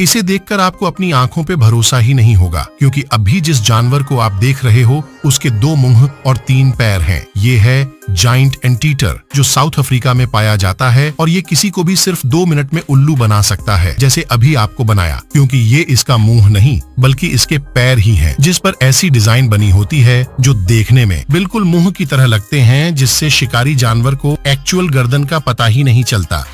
इसे देखकर आपको अपनी आँखों पे भरोसा ही नहीं होगा क्योंकि अभी जिस जानवर को आप देख रहे हो उसके दो मुँह और तीन पैर हैं। ये है जाइंट एंटीटर जो साउथ अफ्रीका में पाया जाता है और ये किसी को भी सिर्फ़ दो मिनट में उल्लू बना सकता है जैसे अभी आपको बनाया क्योंकि ये इसका मुँह नहीं बल्कि इसके पैर ही हैं, जिस पर ऐसी डिज़ाइन बनी होती है जो देखने में बिल्कुल मुँह की तरह लगते हैं जिससे शिकारी जानवर को एक्चुअल गर्दन का पता ही नहीं चलता